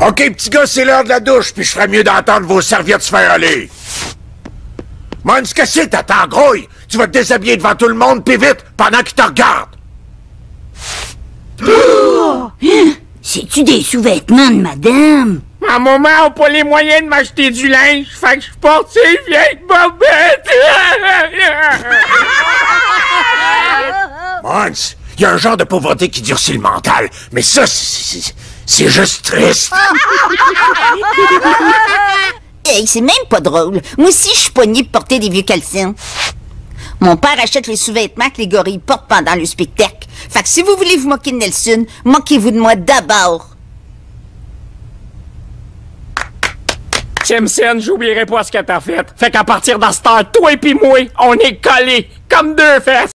OK, petit gars, c'est l'heure de la douche, puis je ferais mieux d'entendre vos serviettes se faire aller. Mons, qu'est-ce que c'est, t'attends, grouille? Tu vas te déshabiller devant tout le monde, puis vite, pendant qu'ils te regardent. C'est-tu des sous-vêtements de madame? Ma maman a pas les moyens de m'acheter du linge, fait que je porte ces vieilles bobettes. Mons, il y a un genre de pauvreté qui durcit le mental, mais ça, c'est- c'est juste triste. Hey, c'est même pas drôle. Moi aussi, je suis poignée de porter des vieux caleçons. Mon père achète les sous-vêtements que les gorilles portent pendant le spectacle. Fait que si vous voulez vous moquer de Nelson, moquez-vous de moi d'abord. Simpson, j'oublierai pas ce que t'as fait. Fait qu'à partir de ce temps, toi et puis moi, on est collés comme deux fesses.